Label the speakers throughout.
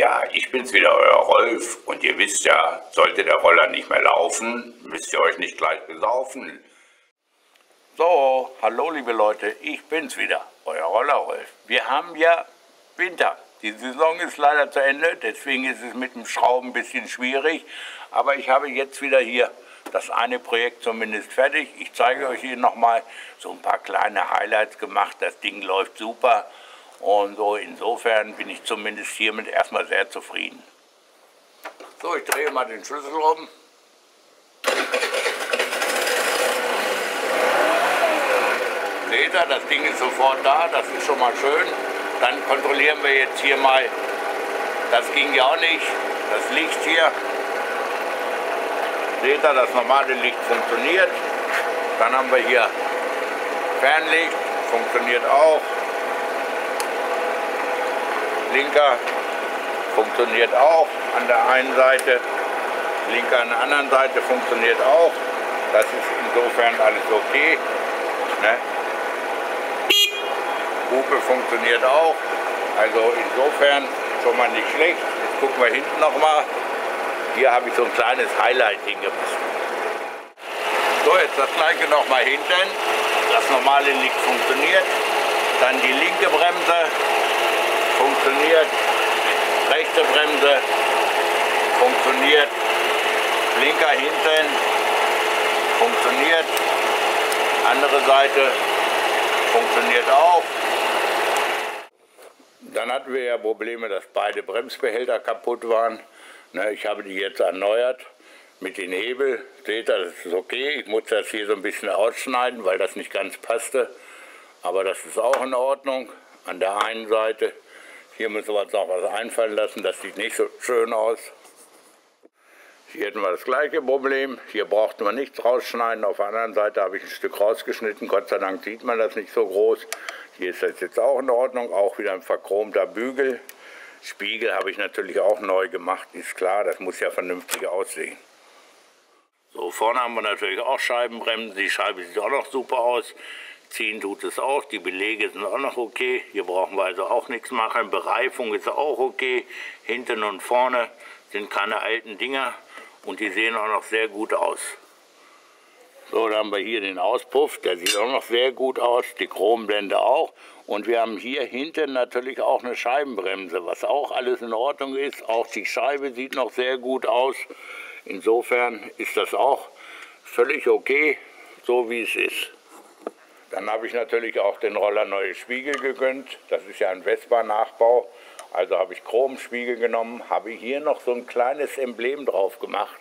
Speaker 1: Ja, ich bin's wieder, euer Rolf. Und ihr wisst ja, sollte der Roller nicht mehr laufen, müsst ihr euch nicht gleich besaufen. So, hallo liebe Leute, ich bin's wieder, euer Roller Rolf. Wir haben ja Winter. Die Saison ist leider zu Ende, deswegen ist es mit dem Schrauben ein bisschen schwierig. Aber ich habe jetzt wieder hier das eine Projekt zumindest fertig. Ich zeige euch hier nochmal so ein paar kleine Highlights gemacht. Das Ding läuft super. Und so insofern bin ich zumindest hiermit erstmal sehr zufrieden. So, ich drehe mal den Schlüssel rum. Seht ihr, das Ding ist sofort da, das ist schon mal schön. Dann kontrollieren wir jetzt hier mal, das ging ja auch nicht, das Licht hier. Seht ihr, das normale Licht funktioniert. Dann haben wir hier Fernlicht, funktioniert auch. Linker funktioniert auch an der einen Seite, linker an der anderen Seite funktioniert auch. Das ist insofern alles okay. Ne? Hupe funktioniert auch. Also insofern schon mal nicht schlecht. Jetzt gucken wir hinten nochmal. Hier habe ich so ein kleines Highlight hingemacht. So, jetzt das gleiche nochmal hinten. Das normale Licht funktioniert. Dann die linke Bremse funktioniert. Rechte Bremse funktioniert. Blinker hinten funktioniert. Andere Seite funktioniert auch. Dann hatten wir ja Probleme, dass beide Bremsbehälter kaputt waren. Ich habe die jetzt erneuert mit den Hebel. Seht ihr, das ist okay. Ich muss das hier so ein bisschen ausschneiden, weil das nicht ganz passte. Aber das ist auch in Ordnung. An der einen Seite. Hier müssen wir uns noch was einfallen lassen. Das sieht nicht so schön aus. Hier hätten wir das gleiche Problem. Hier brauchten wir nichts rausschneiden. Auf der anderen Seite habe ich ein Stück rausgeschnitten. Gott sei Dank sieht man das nicht so groß. Hier ist das jetzt auch in Ordnung. Auch wieder ein verchromter Bügel. Spiegel habe ich natürlich auch neu gemacht. Ist klar, das muss ja vernünftig aussehen. So, vorne haben wir natürlich auch Scheibenbremsen. Die Scheibe sieht auch noch super aus. Ziehen tut es auch. Die Belege sind auch noch okay. Hier brauchen wir also auch nichts machen. Bereifung ist auch okay. Hinten und vorne sind keine alten Dinger und die sehen auch noch sehr gut aus. So, dann haben wir hier den Auspuff, der sieht auch noch sehr gut aus, die Chromblende auch. Und wir haben hier hinten natürlich auch eine Scheibenbremse, was auch alles in Ordnung ist. Auch die Scheibe sieht noch sehr gut aus. Insofern ist das auch völlig okay, so wie es ist. Dann habe ich natürlich auch den Roller neue Spiegel gegönnt. Das ist ja ein Vespa-Nachbau. Also habe ich Chromspiegel genommen, habe hier noch so ein kleines Emblem drauf gemacht,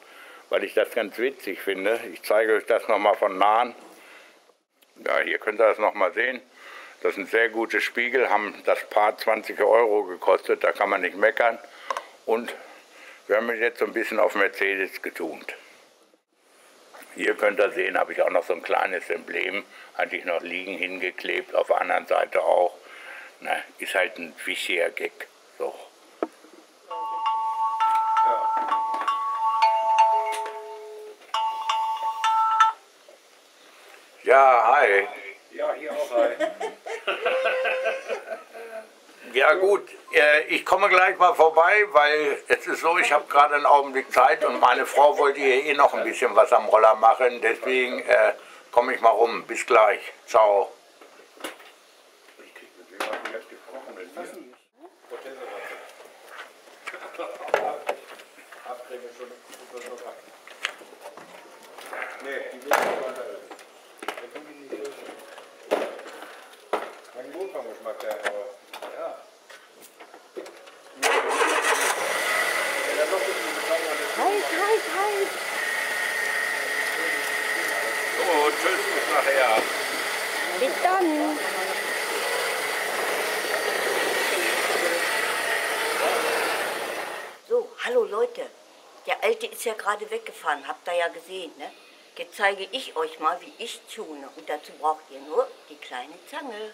Speaker 1: weil ich das ganz witzig finde. Ich zeige euch das nochmal von nahen. Ja, hier könnt ihr das nochmal sehen. Das sind sehr gute Spiegel, haben das Paar 20 Euro gekostet, da kann man nicht meckern. Und wir haben jetzt so ein bisschen auf Mercedes getunt. Hier könnt ihr sehen, habe ich auch noch so ein kleines Emblem, hatte ich noch liegen hingeklebt, auf der anderen Seite auch. Na, ist halt ein wichtiger Gag. So. Ja, hi.
Speaker 2: Ja, hier auch hi.
Speaker 1: Ja gut, äh, ich komme gleich mal vorbei, weil es ist so, ich habe gerade einen Augenblick Zeit und meine Frau wollte hier eh noch ein bisschen was am Roller machen. Deswegen äh, komme ich mal rum. Bis gleich. Ciao.
Speaker 2: Ich krieg mit wem haben wir jetzt gesprochen? Mit mir? Abkriegen schon. Nee, die will ich weiter. Der tut ihn nicht so. Mein Wohnungsgeschmack, der aber. Ja. Ja, doch, das ist ein
Speaker 3: Halt, halt, halt!
Speaker 1: So, tschüss, bis nachher.
Speaker 3: Bis dann! So, hallo Leute. Der Alte ist ja gerade weggefahren, habt ihr ja gesehen, ne? Jetzt zeige ich euch mal, wie ich tune. Und dazu braucht ihr nur die kleine Zange.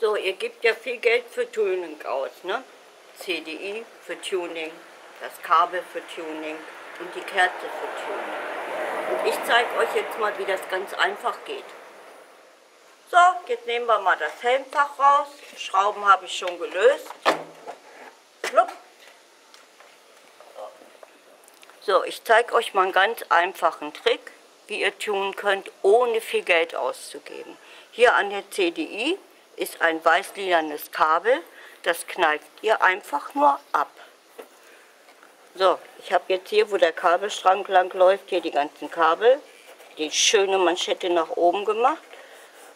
Speaker 3: So, ihr gebt ja viel Geld für Tuning aus, ne? CDI für Tuning, das Kabel für Tuning und die Kerze für Tuning. Und ich zeige euch jetzt mal, wie das ganz einfach geht. So, jetzt nehmen wir mal das Helmfach raus. Schrauben habe ich schon gelöst. Plopp. So, ich zeige euch mal einen ganz einfachen Trick, wie ihr tun könnt, ohne viel Geld auszugeben. Hier an der CDI ist ein weiß-lilanes Kabel, das knallt ihr einfach nur ab. So, ich habe jetzt hier, wo der Kabelstrang lang läuft, hier die ganzen Kabel, die schöne Manschette nach oben gemacht,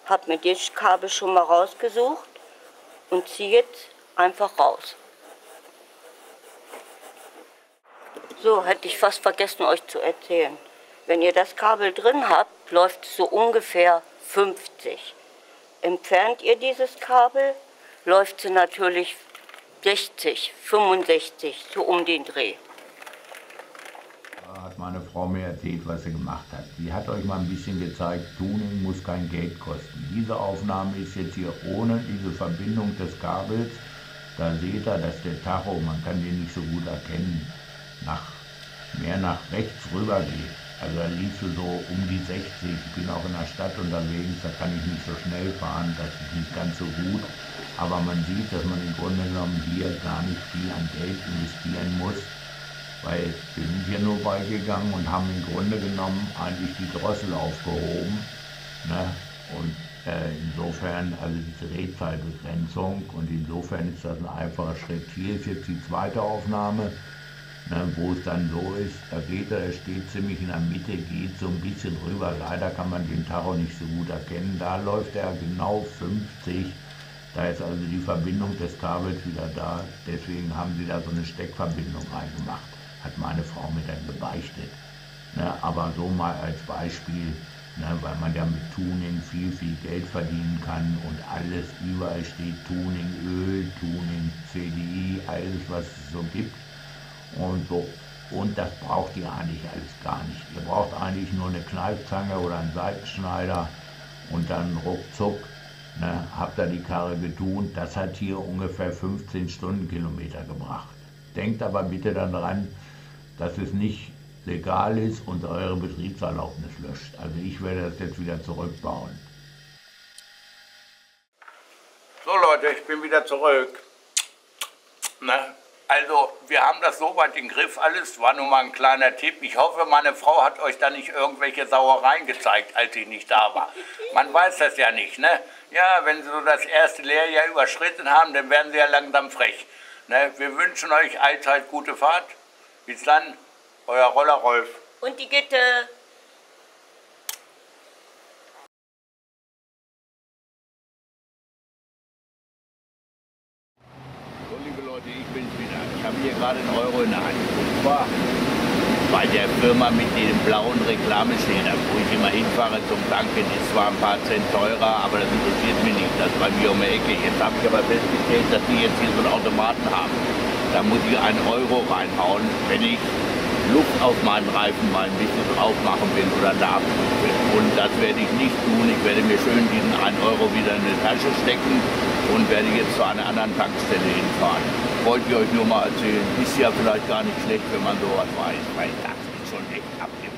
Speaker 3: habe mir das Kabel schon mal rausgesucht und ziehe jetzt einfach raus. So, hätte ich fast vergessen euch zu erzählen. Wenn ihr das Kabel drin habt, läuft es so ungefähr 50. Entfernt ihr dieses Kabel, läuft sie natürlich 60, 65, so um den Dreh.
Speaker 1: Da hat meine Erzählt, was sie gemacht hat. Sie hat euch mal ein bisschen gezeigt, Tuning muss kein Geld kosten. Diese Aufnahme ist jetzt hier ohne diese Verbindung des Kabels. Da seht ihr, dass der Tacho, man kann den nicht so gut erkennen, nach, mehr nach rechts rüber geht. Also da liegst du so um die 60. Ich bin auch in der Stadt unterwegs, da kann ich nicht so schnell fahren, das ist nicht ganz so gut. Aber man sieht, dass man im Grunde genommen hier gar nicht viel an Geld investieren muss, weil wir sind hier nur beigegangen und haben im Grunde genommen eigentlich die Drossel aufgehoben. Ne? Und äh, insofern, also die Drehzahlbegrenzung und insofern ist das ein einfacher Schritt. Hier ist jetzt die zweite Aufnahme ne, wo es dann so ist, da geht er, er steht ziemlich in der Mitte, geht so ein bisschen rüber. Leider kann man den Tacho nicht so gut erkennen. Da läuft er genau 50. Da ist also die Verbindung des Kabels wieder da. Deswegen haben sie da so eine Steckverbindung reingemacht. Meine Frau mir dann gebeichtet. Ne, aber so mal als Beispiel, ne, weil man ja mit Tuning viel, viel Geld verdienen kann und alles überall steht Tuning Öl, Tuning CDI, alles was es so gibt und so. Und das braucht ihr eigentlich alles gar nicht. Ihr braucht eigentlich nur eine Kneifzange oder einen Seitenschneider und dann ruckzuck ne, habt ihr die Karre getunt. Das hat hier ungefähr 15 Stundenkilometer gebracht. Denkt aber bitte dann dran, dass es nicht legal ist und eure Betriebserlaubnis löscht. Also ich werde das jetzt wieder zurückbauen.
Speaker 4: So Leute, ich bin wieder zurück. Ne? Also, wir haben das soweit im Griff alles, war nur mal ein kleiner Tipp. Ich hoffe, meine Frau hat euch da nicht irgendwelche Sauereien gezeigt, als ich nicht da war. Man weiß das ja nicht, ne? Ja, wenn sie so das erste Lehrjahr überschritten haben, dann werden sie ja langsam frech. Ne? Wir wünschen euch allzeit gute Fahrt. Bis dann, euer Roller Rolf.
Speaker 3: Und die Gitte.
Speaker 4: So, liebe Leute, ich bin's wieder. Ich habe hier gerade einen Euro in der Hand. Und zwar bei der Firma mit dem blauen Reklameschilder, wo ich immer hinfahre zum Tanken, ist zwar ein paar Cent teurer, aber das interessiert mich nicht. Das ist bei mir um die Ecke. Jetzt habe ich aber festgestellt, dass die jetzt hier so einen Automaten haben. Da muss ich einen Euro reinhauen, wenn ich Luft auf meinen Reifen mal ein bisschen drauf machen will oder darf. Und das werde ich nicht tun. Ich werde mir schön diesen 1 Euro wieder in die Tasche stecken und werde jetzt zu einer anderen Tankstelle hinfahren. Wollte ich euch nur mal erzählen. Ist ja vielleicht gar nicht schlecht, wenn man sowas weiß, weil das ist schon echt abgewiesen.